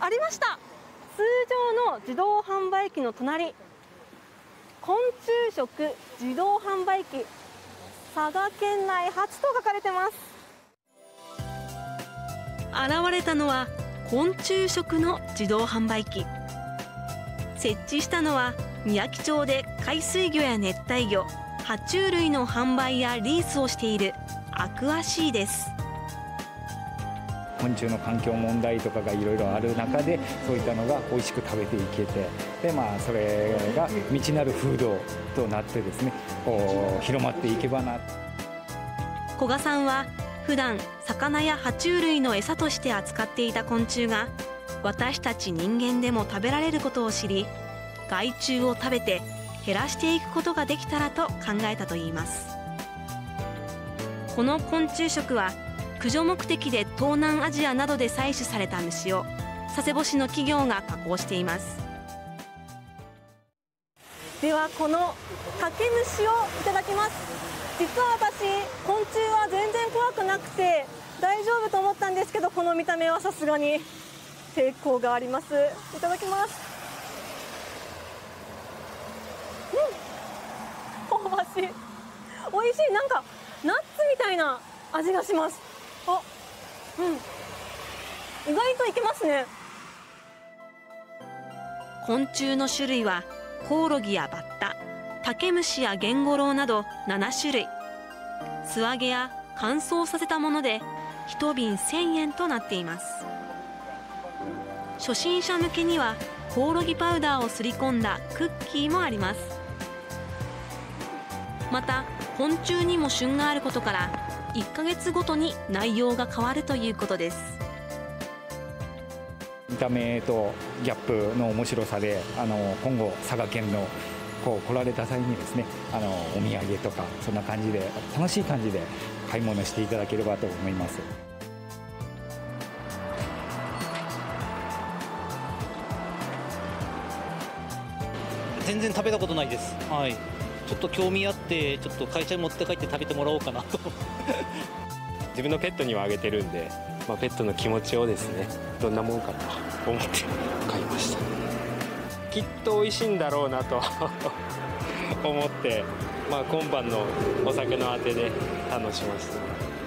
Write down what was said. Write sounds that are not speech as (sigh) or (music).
ありました。通常の自動販売機の隣。昆虫食自動販売機。佐賀県内初と書かれてます。現れたのは昆虫食の自動販売機。設置したのは宮城町で海水魚や熱帯魚爬虫類の販売やリースをしているアクアシーです。昆虫の環境問題とかがいろいろある中でそういったのが美味しく食べていけてで、まあ、それが未知なる風土となってですねこう広まっていけばな。古賀さんは普段魚や爬虫類の餌として扱っていた昆虫が私たち人間でも食べられることを知り害虫を食べて減らしていくことができたらと考えたといいます。この昆虫食は駆除目的で東南アジアなどで採取された虫を佐世保市の企業が加工しています。ではこの竹虫をいただきます。実は私昆虫は全然怖くなくて大丈夫と思ったんですけどこの見た目はさすがに抵抗があります。いただきます。うん。香ばしい。美味しい。なんかナッツみたいな味がします。あうん。意外といけますね。昆虫の種類はコオロギやバッタタケムシやゲンゴロウなど7種類。素揚げや乾燥させたもので1瓶1000円となっています。初心者向けにはコオロギパウダーをすり込んだクッキーもあります。また昆虫にも旬があることから1ヶ月ごとに内容が変わるということです見た目とギャップの面白さであの今後佐賀県のこう来られた際にですねあのお土産とかそんな感じで楽しい感じで買い物していただければと思います。全然食べたことないです。はい。ちょっと興味あってちょっと会社に持って帰って食べてもらおうかなと。自分のペットにはあげてるんで、まあ、ペットの気持ちをですねどんなもんかと思って買いました。きっと美味しいんだろうなと (laughs) 思って、まあ、今晩のお酒のあてで楽しませてもらって。